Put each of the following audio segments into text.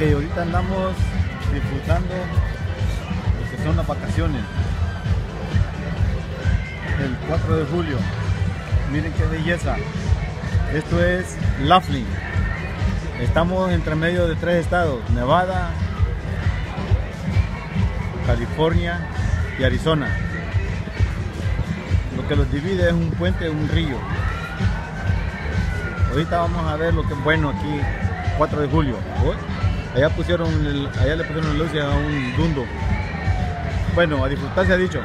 Ahorita andamos disfrutando lo que son las vacaciones. El 4 de julio. Miren qué belleza. Esto es Laughlin. Estamos entre medio de tres estados, Nevada, California y Arizona. Lo que los divide es un puente, un río. Ahorita vamos a ver lo que es bueno aquí, 4 de julio. Allá pusieron, el- allá le pusieron luz a un dundo. Bueno, a disfrutar se ha dicho.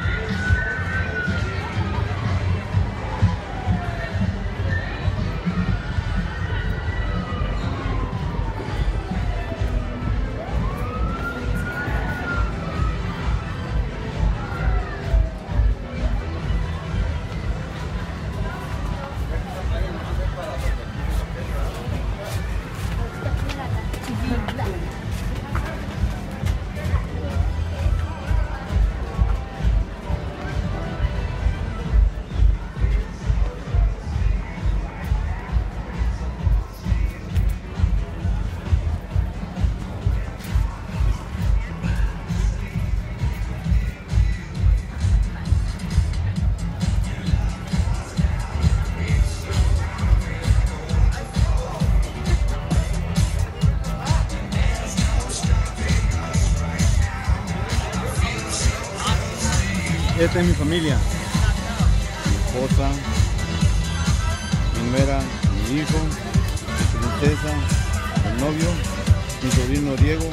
Esta es mi familia. Mi esposa, mi nuera, mi hijo, mi princesa, el novio, mi sobrino Diego.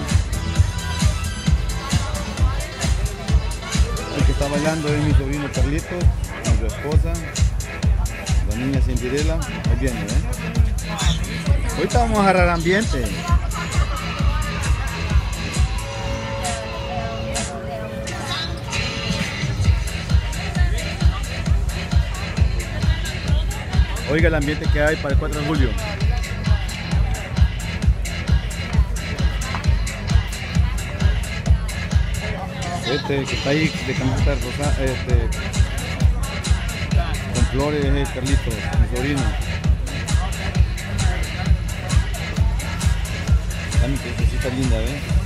El que está bailando es mi sobrino Carlitos, con su esposa, la niña Cinderela. Ahí viene, ¿eh? Ahorita vamos a agarrar ambiente. Oiga el ambiente que hay para el 4 de julio. Este que está ahí de camiseta rosa, este, con flores es Carlitos, mi sobrino. Está mi crucecita linda, ¿eh?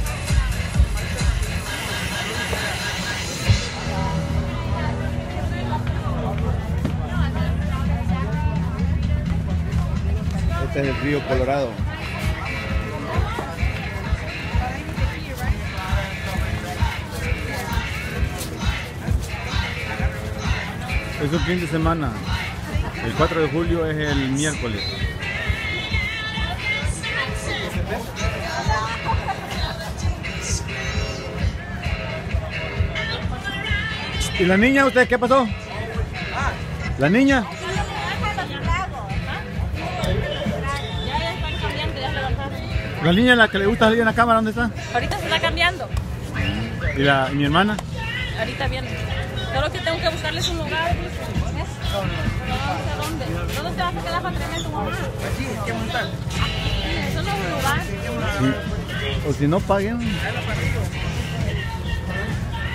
Este es el río Colorado. Es un fin de semana. El 4 de julio es el miércoles. ¿Y la niña, usted qué pasó? ¿La niña? ¿La niña la que le gusta salir en la cámara, dónde está? Ahorita se está cambiando. ¿Y, la, y mi hermana? Ahorita viene. Solo que tengo que buscarles un lugar. dónde. ¿Dónde te vas a quedar para a tu mamá? Aquí, hay que montar. Eso no es un lugar. Sí. O si no paguen,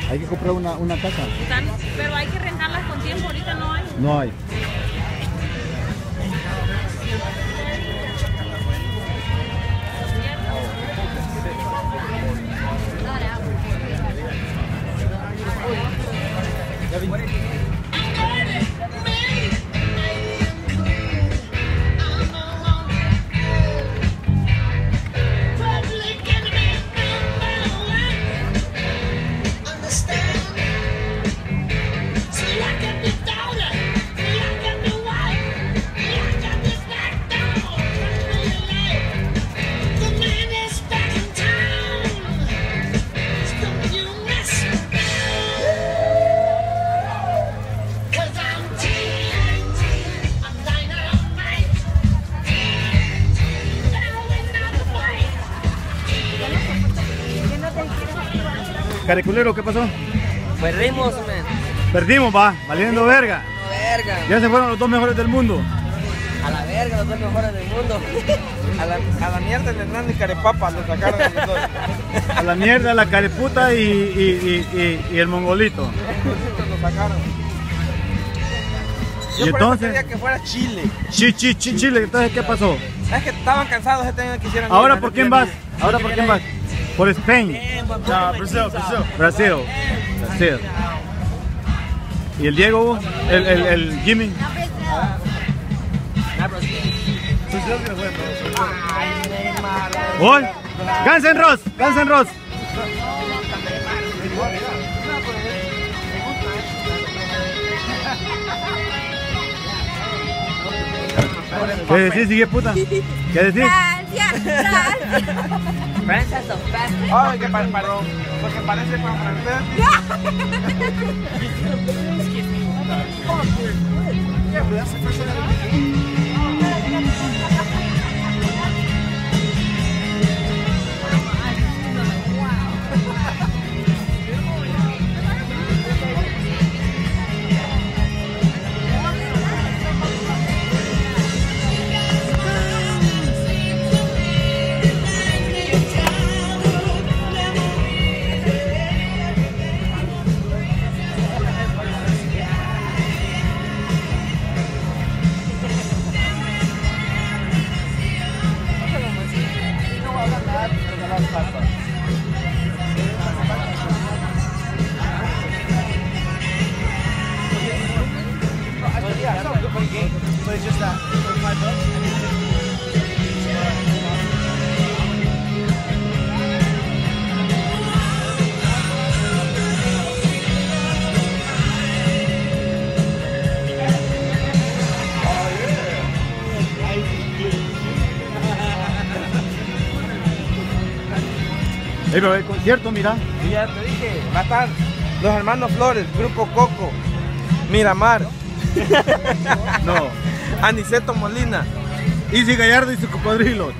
hay que comprar una, una casa. Pero hay que rentarlas con tiempo. Ahorita no hay. No hay. Cariculero, ¿qué pasó? Perdimos, men. Perdimos, va, valiendo verga. Ya se fueron los dos mejores del mundo. A la verga, los dos mejores del mundo. A la, a la mierda Hernán y Carepapa lo sacaron de los dos. A la mierda, la careputa y, y, y, y- el mongolito. sacaron. Yo ¿Y por eso entonces? quería que fuera Chile. Chi, chi, chi, Chile, entonces, ¿qué pasó? Es que estaban cansados este año quisieran Ahora por quién vas? Ahora por quién vas? Por Spain. No, Brazil, Brazil. Brasil. Brasil. ¿Y el Diego? El, el, el Jimmy. Win, bro. ¿Gol? Guns N' Roses. Guns N' Roses. ¿Qué decís, sigue puta? ¿Qué decís? Francia, Francia. Oh, of Fashion. Ay, que para, para, porque parece para francés. Excuse me. Yeah, but that's the first. It's just that for five bucks. Ey, pero el concierto, mira. Y ya te dije, va los hermanos Flores, Grupo Coco, Miramar, No. Aniceto Molina. Easy Gallardo y sus cocodrilos.